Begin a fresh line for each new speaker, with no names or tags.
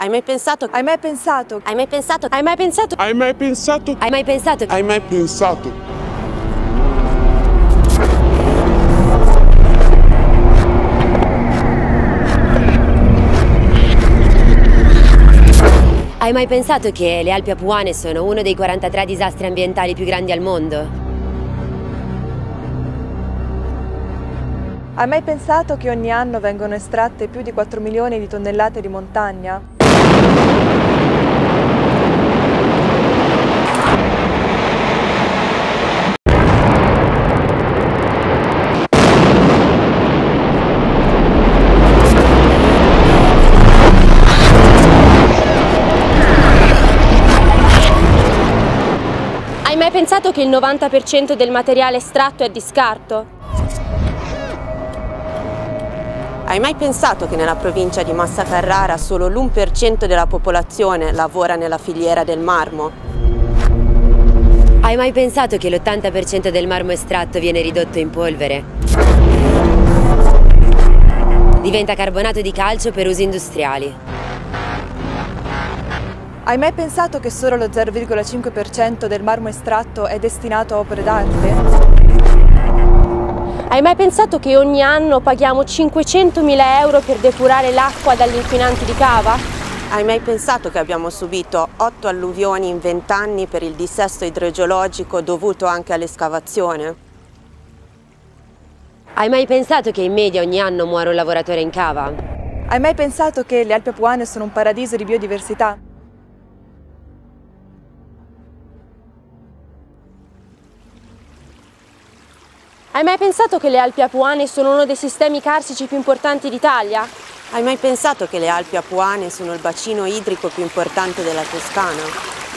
Hai mai pensato?
Hai mai pensato?
Hai mai pensato? Hai mai pensato?
Hai mai pensato?
Hai mai pensato?
Hai mai pensato?
Hai mai pensato che le Alpi Apuane sono uno dei 43 disastri ambientali più grandi al mondo?
Hai mai pensato che ogni anno vengono estratte più di 4 milioni di tonnellate di montagna?
Hai mai pensato che il 90% del materiale estratto è di scarto?
Hai mai pensato che nella provincia di Massa Carrara solo l'1% della popolazione lavora nella filiera del marmo? Hai mai pensato che l'80% del marmo estratto viene ridotto in polvere? Diventa carbonato di calcio per usi industriali.
Hai mai pensato che solo lo 0,5% del marmo estratto è destinato a opere d'arte?
Hai mai pensato che ogni anno paghiamo 500.000 euro per depurare l'acqua dagli inquinanti di cava?
Hai mai pensato che abbiamo subito otto alluvioni in vent'anni per il dissesto idrogeologico dovuto anche all'escavazione? Hai mai pensato che in media ogni anno muore un lavoratore in cava?
Hai mai pensato che le Alpi Apuane sono un paradiso di biodiversità?
Hai mai pensato che le Alpi Apuane sono uno dei sistemi carsici più importanti d'Italia?
Hai mai pensato che le Alpi Apuane sono il bacino idrico più importante della Toscana?